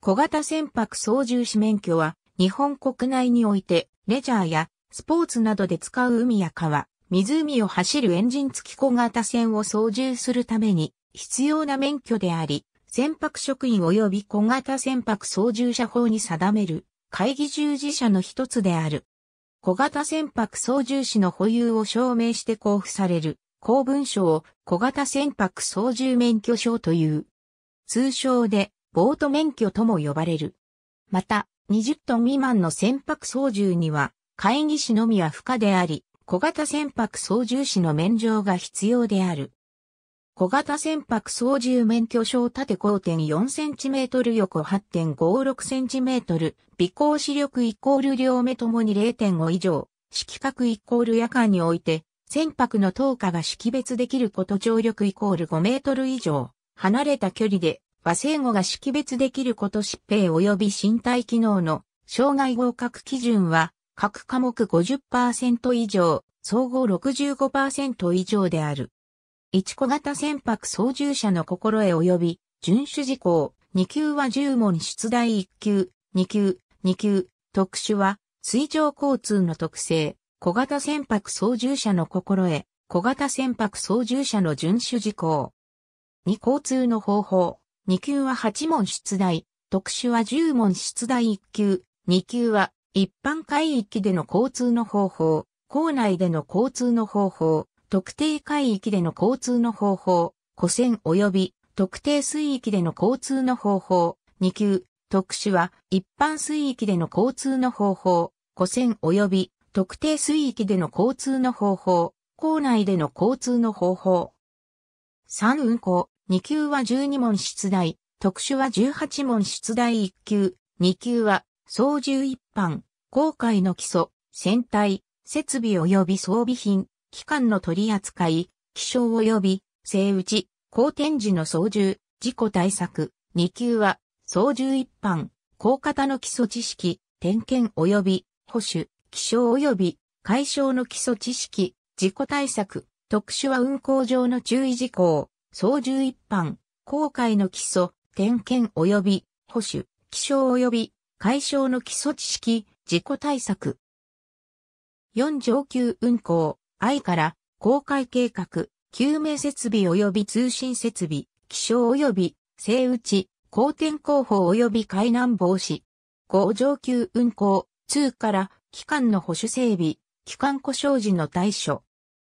小型船舶操縦士免許は、日本国内において、レジャーやスポーツなどで使う海や川、湖を走るエンジン付き小型船を操縦するために必要な免許であり、船舶職員及び小型船舶操縦者法に定める会議従事者の一つである。小型船舶操縦士の保有を証明して交付される公文書を小型船舶操縦免許証という。通称でボート免許とも呼ばれる。また、20トン未満の船舶操縦には、会議士のみは不可であり、小型船舶操縦士の免状が必要である。小型船舶操縦免許証縦 5.4cm 横 8.56cm、微光視力イコール両目ともに0.5以上、色角イコール夜間において、船舶の投下が識別できること張力イコール5メートル以上、離れた距離で和製語が識別できること疾病及び身体機能の障害合格基準は各科目50%以上、総合65%以上である。一小型船舶操縦者の心得及び遵守事項、2級は10問出題1級、2級、2級、特殊は水上交通の特性、小型船舶操縦者の心得、小型船舶操縦者の遵守事項。2交通の方法、2級は8問出題、特殊は10問出題1級、2級は一般海域での交通の方法、港内での交通の方法、特定海域での交通の方法、古船及び特定水域での交通の方法、2級、特殊は一般水域での交通の方法、古船及び特定水域での交通の方法、港内での交通の方法。3運行、2級は12問出題、特殊は18問出題1級、2級は操縦一般、航海の基礎、船体、設備及び装備品、機関の取り扱い、気象及び、生打ち、航天時の操縦、事故対策、2級は、操縦一般、高型の基礎知識、点検及び、保守、気象及び、解消の基礎知識、事故対策、特殊は運行上の注意事項、操縦一般、航海の基礎、点検及び、保守、気象及び、解消の基礎知識、事故対策。4上級運行、愛から、公開計画、救命設備及び通信設備、気象及び、生打ち、公転広報及び海難防止。5上級運行、2から、機関の保守整備、機関故障時の対処。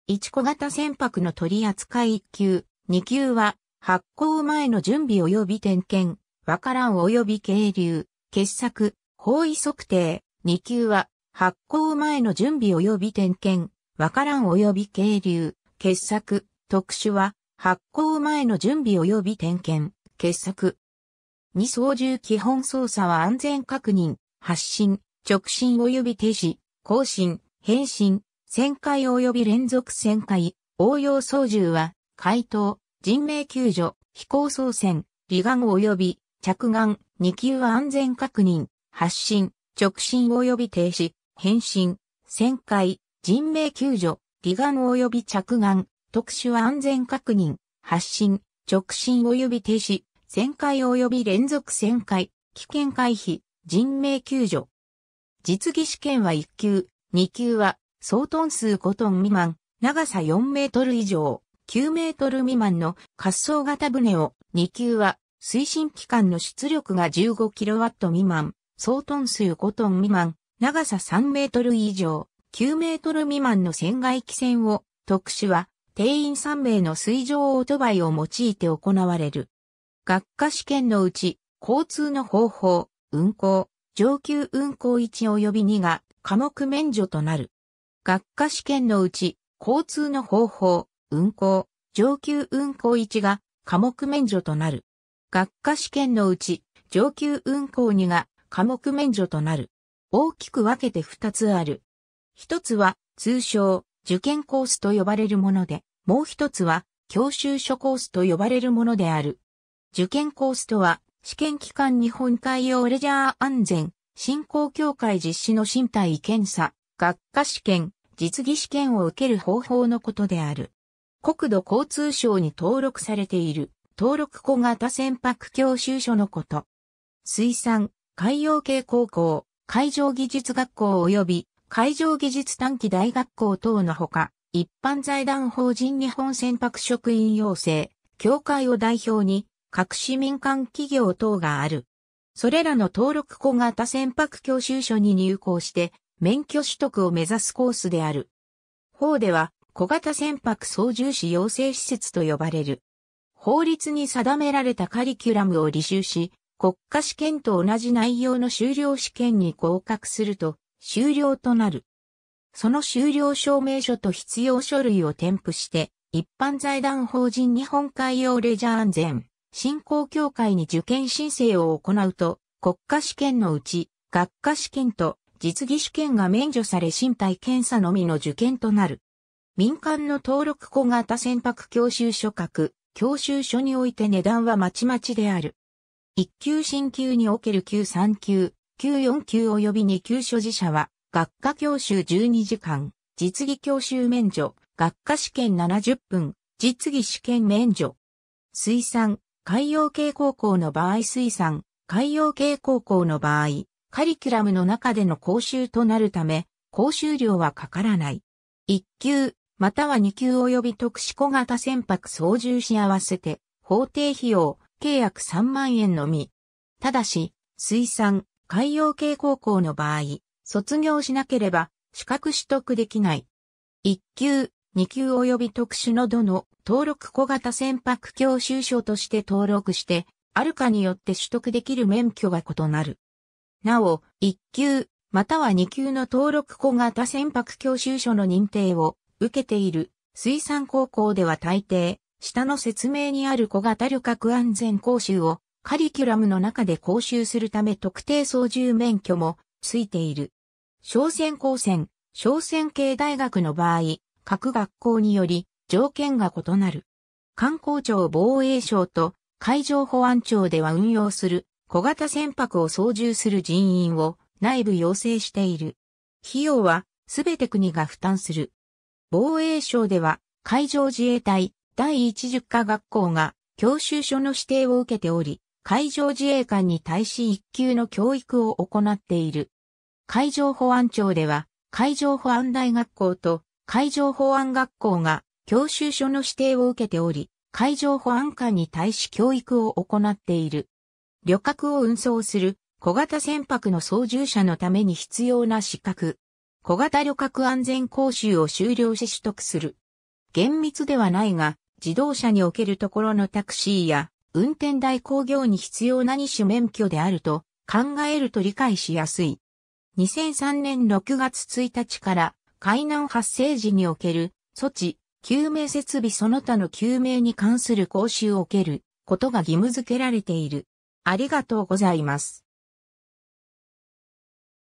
1小型船舶の取扱1級、2級は、発行前の準備及び点検、わからん及び経流、傑作、方位測定、2級は、発行前の準備及び点検、わからん及び経流、傑作、特殊は、発行前の準備及び点検、傑作。2操縦基本操作は安全確認、発進、直進及び停止、更新、変身、旋回及び連続旋回、応用操縦は、回答、人命救助、飛行操船、離岸及び着岸、2級安全確認、発進、直進及び停止、変身、旋回、人命救助、離岸及び着岸、特殊安全確認、発進、直進及び停止、旋回及び連続旋回、危険回避、人命救助。実技試験は1級、2級は、総トン数5トン未満、長さ4メートル以上、9メートル未満の滑走型船を2級は推進機関の出力が 15kW 未満、総トン数5トン未満、長さ3メートル以上、9メートル未満の船外機船を特殊は定員3名の水上オートバイを用いて行われる。学科試験のうち交通の方法、運行、上級運行1及び2が科目免除となる。学科試験のうち交通の方法、運行、上級運行1が科目免除となる。学科試験のうち上級運行2が科目免除となる。大きく分けて2つある。一つは通称受験コースと呼ばれるもので、もう一つは教習所コースと呼ばれるものである。受験コースとは試験機関日本海洋レジャー安全振興協会実施の身体検査、学科試験、実技試験を受ける方法のことである。国土交通省に登録されている登録小型船舶教習所のこと。水産、海洋系高校、海上技術学校及び海上技術短期大学校等のほか、一般財団法人日本船舶職員養成、協会を代表に、各市民間企業等がある。それらの登録小型船舶教習所に入校して、免許取得を目指すコースである。法では、小型船舶操縦士養成施設と呼ばれる。法律に定められたカリキュラムを履修し、国家試験と同じ内容の修了試験に合格すると、終了となる。その終了証明書と必要書類を添付して、一般財団法人日本海洋レジャー安全振興協会に受験申請を行うと、国家試験のうち、学科試験と実技試験が免除され身体検査のみの受験となる。民間の登録小型船舶教習所格、教習所において値段はまちまちである。一級新級における級3級、級4級及び2級所持者は、学科教習12時間、実技教習免除、学科試験70分、実技試験免除。水産、海洋系高校の場合水産、海洋系高校の場合、カリキュラムの中での講習となるため、講習料はかからない。1級、または2級及び特殊小型船舶操縦し合わせて、法定費用、計約3万円のみ。ただし、水産、海洋系高校の場合、卒業しなければ、資格取得できない。1級、2級及び特殊の度の登録小型船舶教習所として登録して、あるかによって取得できる免許が異なる。なお、1級、または2級の登録小型船舶教習所の認定を受けている水産高校では大抵、下の説明にある小型旅客安全講習をカリキュラムの中で講習するため特定操縦免許もついている。商船高専、商船系大学の場合、各学校により条件が異なる。観光庁防衛省と海上保安庁では運用する小型船舶を操縦する人員を内部要請している。費用はすべて国が負担する。防衛省では海上自衛隊第一十科学校が教習所の指定を受けており、海上自衛官に対し一級の教育を行っている。海上保安庁では海上保安大学校と海上保安学校が教習所の指定を受けており、海上保安官に対し教育を行っている。旅客を運送する小型船舶の操縦者のために必要な資格。小型旅客安全講習を修了し取得する。厳密ではないが、自動車におけるところのタクシーや運転代行業に必要な二種免許であると考えると理解しやすい。2003年6月1日から海難発生時における措置、救命設備その他の救命に関する講習を受けることが義務付けられている。ありがとうございます。